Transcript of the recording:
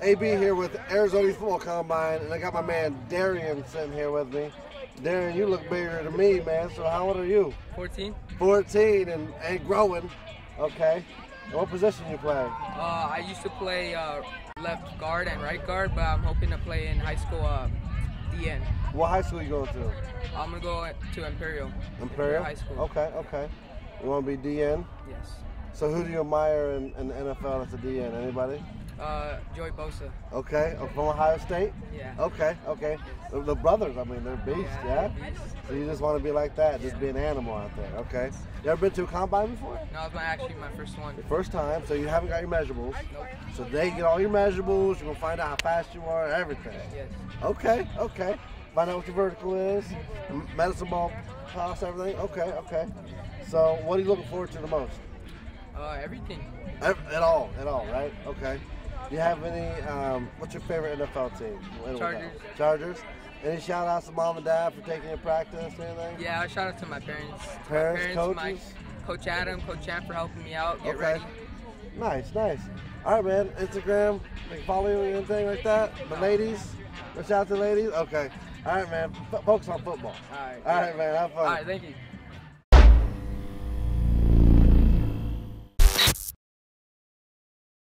AB here with Arizona Football Combine, and I got my man Darian sitting here with me. Darian, you look bigger than me, man. So how old are you? 14. 14 and, and growing. Okay. What position you play? Uh, I used to play uh, left guard and right guard, but I'm hoping to play in high school uh, DN. What high school you going to? I'm gonna go to Imperial. Imperial High school. Okay, okay. You want to be DN? Yes. So who do you admire in, in the NFL that's a DN? Anybody? Uh, Joey Bosa. Okay, oh, from Ohio State. Yeah. Okay, okay. The, the brothers, I mean, they're beasts, yeah. Yeah, beasts. So you just want to be like that, just be an animal out there. Okay. You ever been to a combine before? No, it's my actually my first one. Your first time, so you haven't got your measurables. Nope. So they get all your measurables. You're gonna find out how fast you are, everything. Yes. Okay, okay. Find out what your vertical is, medicine ball toss, everything. Okay, okay. So what are you looking forward to the most? Uh, everything. Ev- At all, at all, right? Okay. Do you have any? Um, what's your favorite NFL team? Wait a minute. Chargers. Chargers. Any shout outs to mom and dad for taking you to practice or anything? Yeah, shout out to my parents. Parents, my parents, coaches? my coach Adam, coach Champ for helping me out. Get Okay. ready. Nice, nice. All right, man. Instagram, they follow you or anything like that. The ladies, reach out to the ladies. Okay. All right, man. F- focus on football. All right. All right, man. Have fun. All right. Thank you.